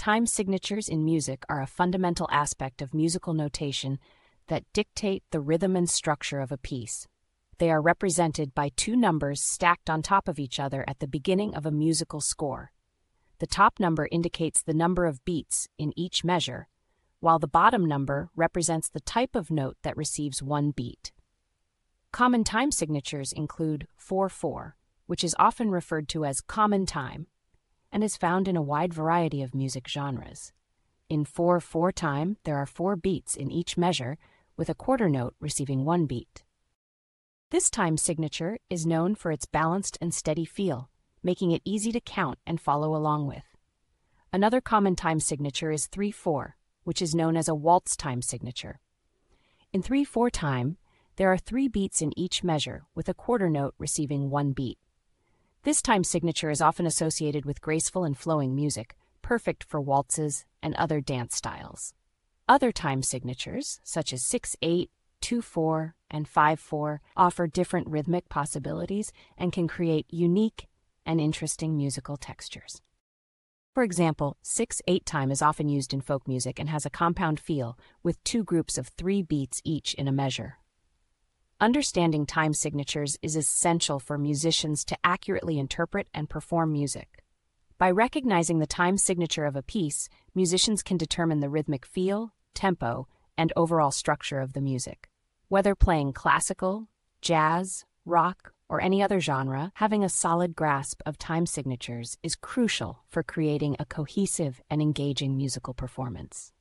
Time signatures in music are a fundamental aspect of musical notation that dictate the rhythm and structure of a piece. They are represented by two numbers stacked on top of each other at the beginning of a musical score. The top number indicates the number of beats in each measure, while the bottom number represents the type of note that receives one beat. Common time signatures include 4 4, which is often referred to as common time, and is found in a wide variety of music genres. In 4 4 time, there are four beats in each measure, with a quarter note receiving one beat. This time signature is known for its balanced and steady feel, making it easy to count and follow along with. Another common time signature is 3 4, which is known as a waltz time signature. In 3 4 time, there are three beats in each measure, with a quarter note receiving one beat. This time signature is often associated with graceful and flowing music, perfect for waltzes and other dance styles. Other time signatures, such as 6 8, 2 4, and 5 4, offer different rhythmic possibilities and can create unique and interesting musical textures. For example, 6 8 time is often used in folk music and has a compound feel, with two groups of three beats each in a measure. Understanding time signatures is essential for musicians to accurately interpret and perform music. By recognizing the time signature of a piece, musicians can determine the rhythmic feel, tempo, and overall structure of the music. Whether playing classical, jazz, rock, or any other genre, having a solid grasp of time signatures is crucial for creating a cohesive and engaging musical performance.